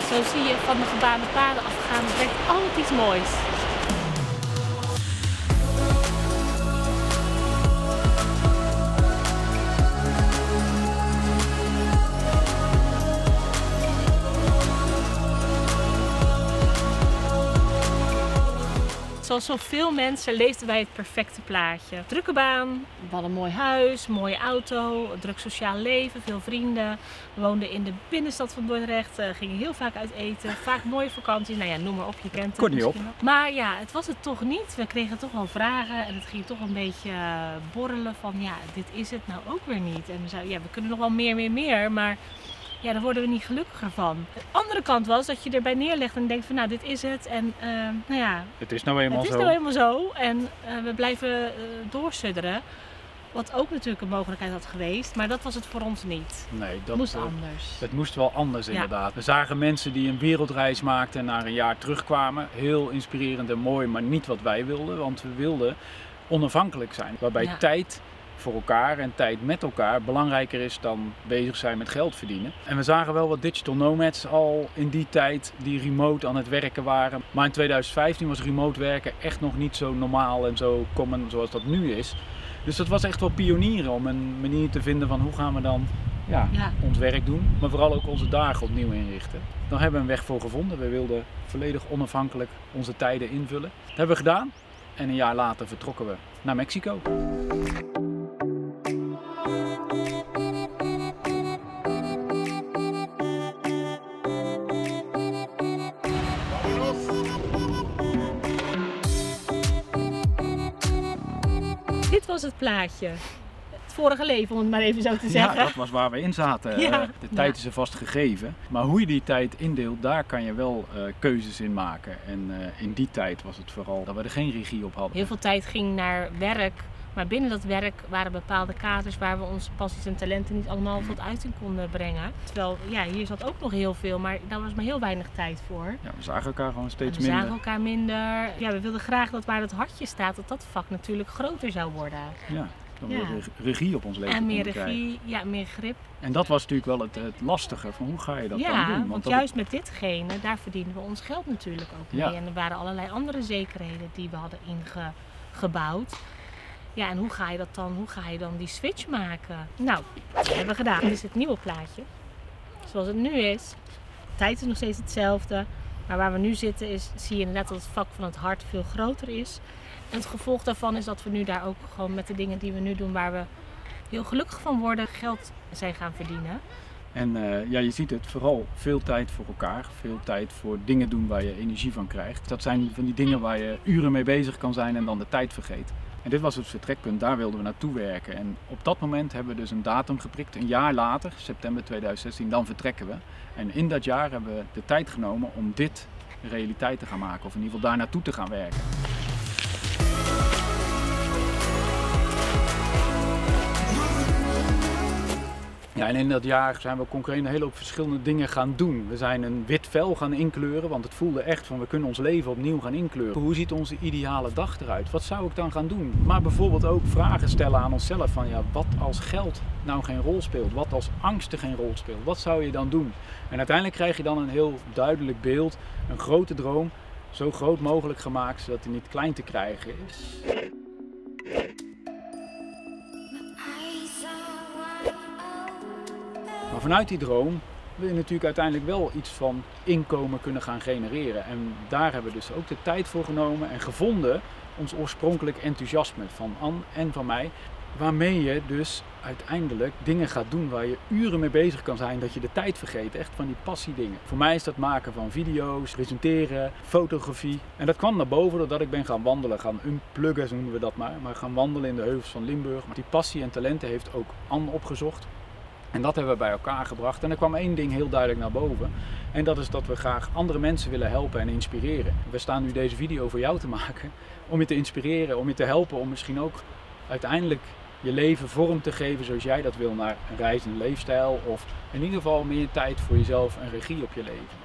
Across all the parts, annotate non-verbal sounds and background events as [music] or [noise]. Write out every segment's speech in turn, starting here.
Zo zie je van de gebaande paden afgaan. Het brengt altijd iets moois. Zoals zoveel mensen leefden wij het perfecte plaatje. Drukke baan, we hadden een mooi huis, mooie auto, druk sociaal leven, veel vrienden. We woonden in de binnenstad van Dordrecht, uh, gingen heel vaak uit eten, vaak mooie vakanties. Nou ja, noem maar op, je kent het Kort niet op. Maar ja, het was het toch niet. We kregen toch wel vragen en het ging toch een beetje eh, borrelen van ja, dit is het nou ook weer niet. En we zeiden, ja, we kunnen nog wel meer, meer, meer, maar ja, daar worden we niet gelukkiger van. De andere kant was dat je erbij neerlegt en denkt van nou, dit is het. En eh, nou ja, Het is nou eenmaal het is zo. nou helemaal zo. En eh, we blijven eh, doorsudderen. Wat ook natuurlijk een mogelijkheid had geweest. Maar dat was het voor ons niet. Nee, dat moest anders. Het moest wel anders Ja. inderdaad. We zagen mensen die een wereldreis maakten en na een jaar terugkwamen. Heel inspirerend en mooi, maar niet wat wij wilden. Want we wilden onafhankelijk zijn. Waarbij Ja. tijd voor elkaar en tijd met elkaar belangrijker is dan bezig zijn met geld verdienen. En we zagen wel wat digital nomads al in die tijd die remote aan het werken waren. Maar in 2015 was remote werken echt nog niet zo normaal en zo common zoals dat nu is. Dus dat was echt wel pionieren om een manier te vinden van hoe gaan we dan ja, Ja. ons werk doen, maar vooral ook onze dagen opnieuw inrichten. Daar hebben we een weg voor gevonden. We wilden volledig onafhankelijk onze tijden invullen. Dat hebben we gedaan en een jaar later vertrokken we naar Mexico. Dit was het plaatje. Het vorige leven, om het maar even zo te zeggen. Ja, dat was waar we in zaten. [laughs] Ja. Eh, De tijd is er vast gegeven. Maar hoe je die tijd indeelt, daar kan je wel eh, keuzes in maken. En eh, in die tijd was het vooral dat we er geen regie op hadden. Heel veel tijd ging naar werk. Maar binnen dat werk waren bepaalde kaders waar we onze passies en talenten niet allemaal tot uiting konden brengen. Terwijl, ja, hier zat ook nog heel veel, maar daar was maar heel weinig tijd voor. Ja, we zagen elkaar gewoon steeds we minder. zagen elkaar minder. Ja, we wilden graag dat waar het hartje staat, dat dat vak natuurlijk groter zou worden. Ja, dan Ja. we reg- regie op ons leven en meer konden krijgen. regie, ja, meer grip. En dat was natuurlijk wel het, het lastige van hoe ga je dat dan doen? want dat- juist met ditgene, daar verdienen we ons geld natuurlijk ook mee. Ja. En er waren allerlei andere zekerheden die we hadden ingebouwd. Ja, en hoe ga je dat dan, hoe ga je dan die switch maken? Nou, dat hebben we gedaan. Dit is het nieuwe plaatje. Zoals het nu is. De tijd is nog steeds hetzelfde. Maar waar we nu zitten is, zie je inderdaad dat het vak van het hart veel groter is. En het gevolg daarvan is dat we nu daar ook gewoon met de dingen die we nu doen, waar we heel gelukkig van worden, geld zijn gaan verdienen. En eh, ja, je ziet het, vooral veel tijd voor elkaar. Veel tijd voor dingen doen waar je energie van krijgt. Dat zijn van die dingen waar je uren mee bezig kan zijn en dan de tijd vergeet. En dit was het vertrekpunt, daar wilden we naartoe werken. En op dat moment hebben we dus een datum geprikt. Een jaar later, september 2016, dan vertrekken we. En in dat jaar hebben we de tijd genomen om dit realiteit te gaan maken. Of in ieder geval daar naartoe te gaan werken. En in dat jaar zijn we concreet een hele hoop verschillende dingen gaan doen. We zijn een wit vel gaan inkleuren, want het voelde echt van we kunnen ons leven opnieuw gaan inkleuren. Hoe ziet onze ideale dag eruit? Wat zou ik dan gaan doen? Maar bijvoorbeeld ook vragen stellen aan onszelf van ja, wat als geld nou geen rol speelt? Wat als angsten geen rol speelt? Wat zou je dan doen? En uiteindelijk krijg je dan een heel duidelijk beeld, een grote droom, zo groot mogelijk gemaakt zodat die niet klein te krijgen is. Maar vanuit die droom wil je natuurlijk uiteindelijk wel iets van inkomen kunnen gaan genereren. En daar hebben we dus ook de tijd voor genomen en gevonden ons oorspronkelijk enthousiasme van Anne en van mij. Waarmee je dus uiteindelijk dingen gaat doen waar je uren mee bezig kan zijn, dat je de tijd vergeet. Echt van die passiedingen. Voor mij is dat maken van video's, presenteren, fotografie. En dat kwam naar boven doordat ik ben gaan wandelen, gaan unpluggen, noemen we dat maar. Maar gaan wandelen in de heuvels van Limburg. Maar die passie en talenten heeft ook Anne opgezocht. En dat hebben we bij elkaar gebracht. En er kwam één ding heel duidelijk naar boven. En dat is dat we graag andere mensen willen helpen en inspireren. We staan nu deze video voor jou te maken. [laughs] Om je te inspireren, om je te helpen. Om misschien ook uiteindelijk je leven vorm te geven zoals jij dat wil. Naar een reizende leefstijl. Of in ieder geval meer tijd voor jezelf en regie op je leven.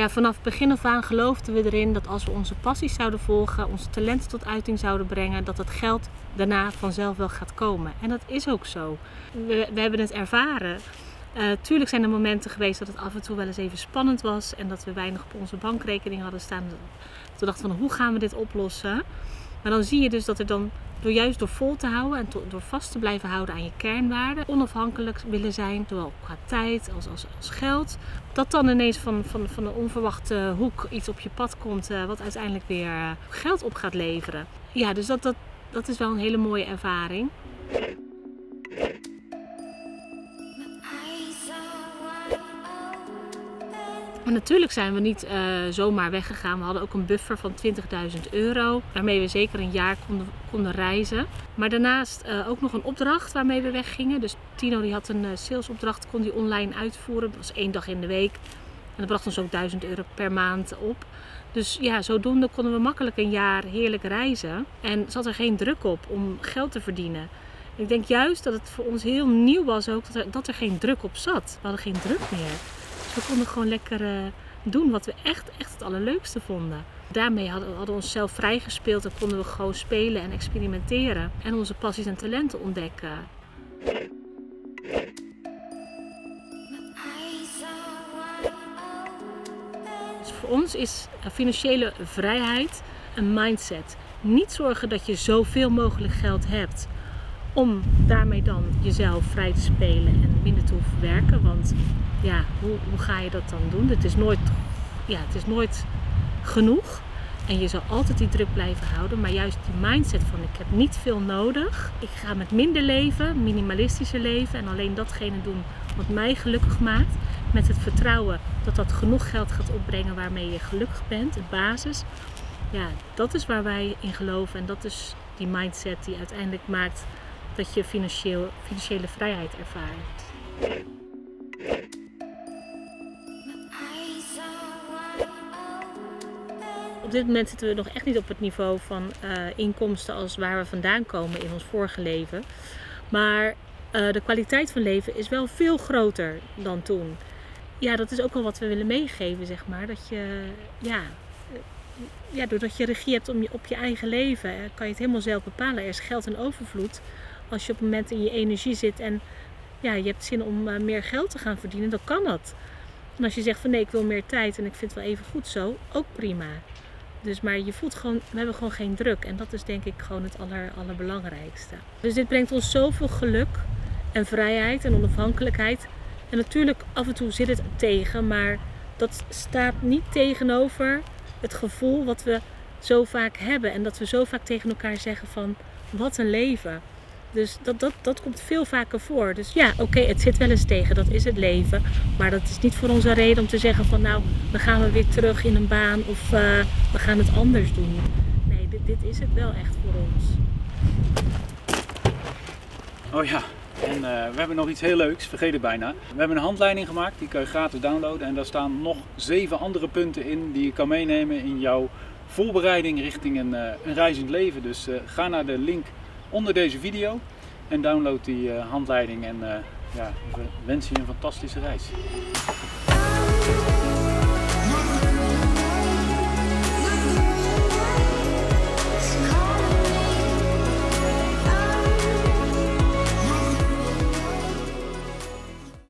Ja, vanaf begin af aan geloofden we erin dat als we onze passies zouden volgen, onze talenten tot uiting zouden brengen, dat het geld daarna vanzelf wel gaat komen. En dat is ook zo. We, we hebben het ervaren. Uh, tuurlijk zijn er momenten geweest dat het af en toe wel eens even spannend was en dat we weinig op onze bankrekening hadden staan. Toen dachten we van hoe gaan we dit oplossen? Maar dan zie je dus dat er dan door juist door vol te houden en door vast te blijven houden aan je kernwaarden, onafhankelijk willen zijn, zowel qua tijd als, als, als geld, dat dan ineens van, van, van een onverwachte hoek iets op je pad komt uh, wat uiteindelijk weer uh, geld op gaat leveren. Ja, dus dat, dat, dat is wel een hele mooie ervaring. Natuurlijk zijn we niet uh, zomaar weggegaan. We hadden ook een buffer van 20.000 euro, waarmee we zeker een jaar konden, konden reizen. Maar daarnaast uh, ook nog een opdracht waarmee we weggingen. Dus Tino die had een uh, salesopdracht, kon die online uitvoeren. Dat was één dag in de week. En dat bracht ons ook 1000 euro per maand op. Dus ja, zodoende konden we makkelijk een jaar heerlijk reizen. En zat er geen druk op om geld te verdienen. Ik denk juist dat het voor ons heel nieuw was ook dat er, dat er geen druk op zat. We hadden geen druk meer. Dus we konden gewoon lekker uh, doen wat we echt, echt het allerleukste vonden. Daarmee hadden, hadden we onszelf vrijgespeeld en konden we gewoon spelen en experimenteren. En onze passies en talenten ontdekken. Dus voor ons is financiële vrijheid een mindset. Niet zorgen dat je zoveel mogelijk geld hebt om daarmee dan jezelf vrij te spelen en minder te hoeven werken. Want ja, hoe, hoe ga je dat dan doen? Het is nooit, ja, het is nooit genoeg. En je zal altijd die druk blijven houden. Maar juist die mindset van ik heb niet veel nodig. Ik ga met minder leven, minimalistische leven. En alleen datgene doen wat mij gelukkig maakt. Met het vertrouwen dat dat genoeg geld gaat opbrengen waarmee je gelukkig bent. De basis. Ja, dat is waar wij in geloven. En dat is die mindset die uiteindelijk maakt dat je financieel, financiële vrijheid ervaart. Op dit moment zitten we nog echt niet op het niveau van uh, inkomsten als waar we vandaan komen in ons vorige leven. Maar uh, de kwaliteit van leven is wel veel groter dan toen. Ja, dat is ook wel wat we willen meegeven, zeg maar. Dat je, ja, ja, doordat je regie hebt om je, op je eigen leven, kan je het helemaal zelf bepalen. Er is geld en overvloed als je op het moment in je energie zit en ja, je hebt zin om uh, meer geld te gaan verdienen, dan kan dat. En als je zegt van nee, ik wil meer tijd en ik vind het wel even goed zo, ook prima. Dus maar je voelt gewoon, we hebben gewoon geen druk. En dat is denk ik gewoon het aller, allerbelangrijkste. Dus dit brengt ons zoveel geluk en vrijheid en onafhankelijkheid. En natuurlijk, af en toe zit het tegen, maar dat staat niet tegenover het gevoel wat we zo vaak hebben. En dat we zo vaak tegen elkaar zeggen van, wat een leven. Dus dat, dat, dat komt veel vaker voor. Dus ja, oké, het zit wel eens tegen, dat is het leven. Maar dat is niet voor ons een reden om te zeggen van nou, dan gaan we weer terug in een baan of uh, we gaan het anders doen. Nee, dit, dit is het wel echt voor ons. Oh ja, en uh, we hebben nog iets heel leuks, vergeet het bijna. We hebben een handleiding gemaakt, die kan je gratis downloaden. En daar staan nog zeven andere punten in die je kan meenemen in jouw voorbereiding richting een, uh, een reizend leven. Dus ga naar de link onder deze video. En download die eh, handleiding en eh, ja, we wensen je een fantastische reis.